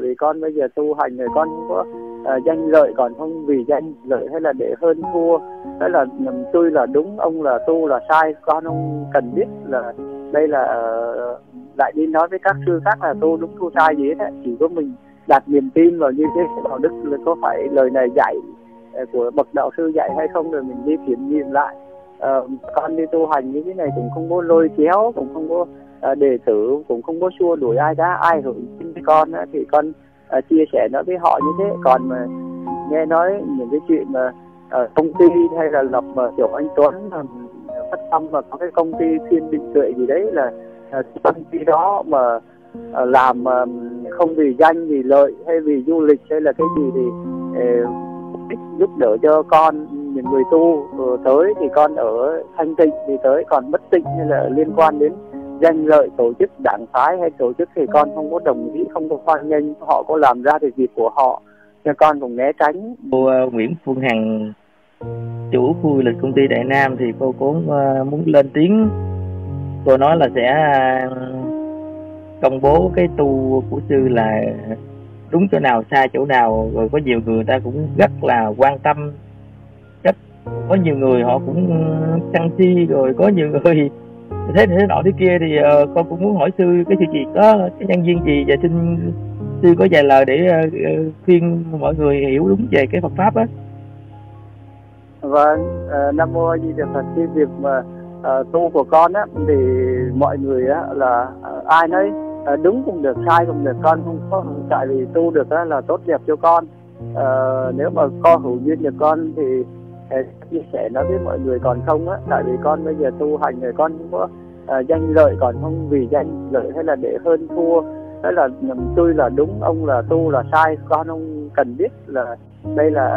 vì con bây giờ tu hành rồi con không có uh, danh lợi còn không vì danh lợi hay là để hơn thua hay là tôi là đúng ông là tu là sai con không cần biết là đây là uh, lại đi nói với các sư khác là tu đúng tu sai gì hết chỉ có mình đặt niềm tin vào như thế đạo đức là có phải lời này dạy uh, của bậc đạo sư dạy hay không rồi mình đi kiểm nghiệm lại. Uh, con đi tu hành như thế này cũng không có lôi kéo cũng không có uh, đề tử cũng không có xua đuổi ai cả ai hưởng con á, thì con uh, chia sẻ nó với họ như thế. Còn mà nghe nói những cái chuyện mà ở công ty hay là lập mà kiểu anh Tuấn mà phát tâm mà có cái công ty thiên định tuệ gì đấy là à, công ty đó mà làm không vì danh vì lợi hay vì du lịch hay là cái gì thì giúp đỡ cho con những người tu tới thì con ở thanh tịnh thì tới còn bất tịnh hay là liên quan đến danh lợi tổ chức đảng phái hay tổ chức thì con không có đồng ý không có hoan nghênh họ có làm ra thì việc của họ. Cho con cũng né tránh. Cô uh, Nguyễn Phương Hằng chủ khu du lịch công ty Đại Nam thì cô cũng uh, muốn lên tiếng. Cô nói là sẽ uh, công bố cái tu của sư là đúng chỗ nào sai chỗ nào. Rồi có nhiều người ta cũng rất là quan tâm. Rất có nhiều người họ cũng săn si. Rồi có nhiều người thế thế nọ thế kia thì uh, con cũng muốn hỏi sư cái sự việc đó. Cái nhân viên gì và xin sư có vài lời để uh, khuyên mọi người hiểu đúng về cái Phật pháp á vâng uh, nam mô a di đà phật. Cái việc mà uh, tu của con á thì mọi người á là uh, ai nấy uh, đúng cũng được sai cũng được con không có tại vì tu được á là tốt đẹp cho con. Uh, nếu mà con hữu duyên được con thì chia sẻ nó với mọi người còn không á? Tại vì con bây giờ tu hành rồi con không có uh, danh lợi còn không vì danh lợi hay là để hơn thua. Đó là tôi là đúng ông là tu là sai. Con ông cần biết là đây là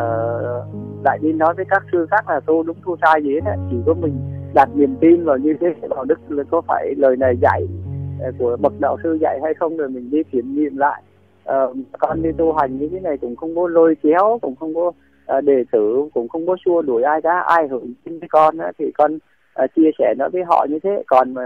đại lại đi nói với các sư khác là tu đúng tu sai gì hết chỉ có mình đặt niềm tin vào như thế. Đạo đức là có phải lời này dạy à, của bậc đạo sư dạy hay không rồi mình đi kiểm nghiệm lại. À, con đi tu hành như thế này cũng không có lôi kéo cũng không có Ờ, đề tử cũng không có xua đuổi ai cả. Ai hưởng với con á, thì con ờ, chia sẻ nó với họ như thế. Còn mà